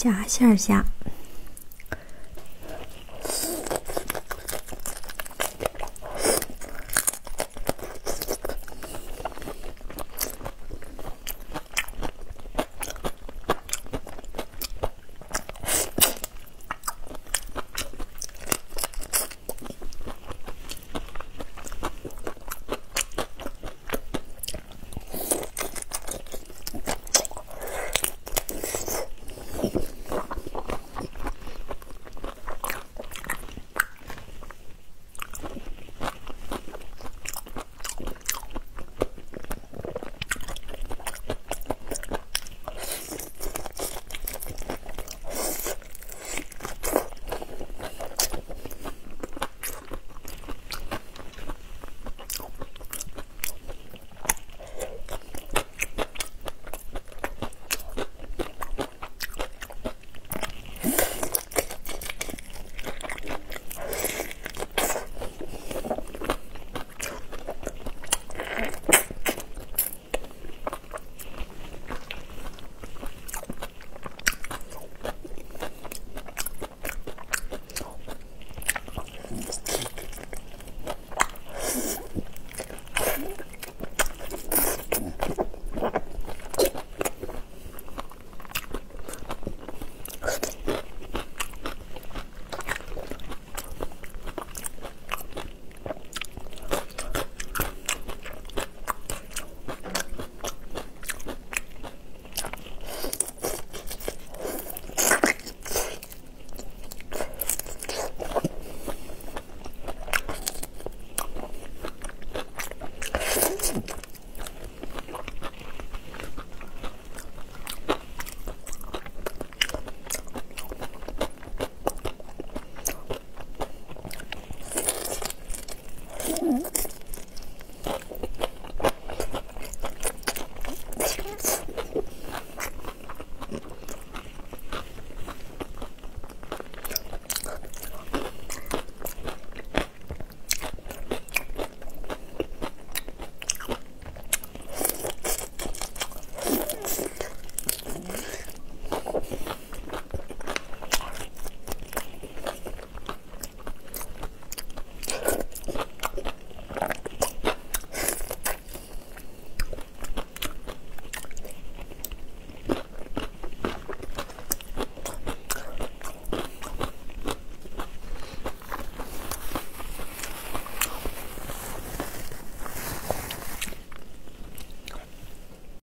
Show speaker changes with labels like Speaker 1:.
Speaker 1: 夹馅儿虾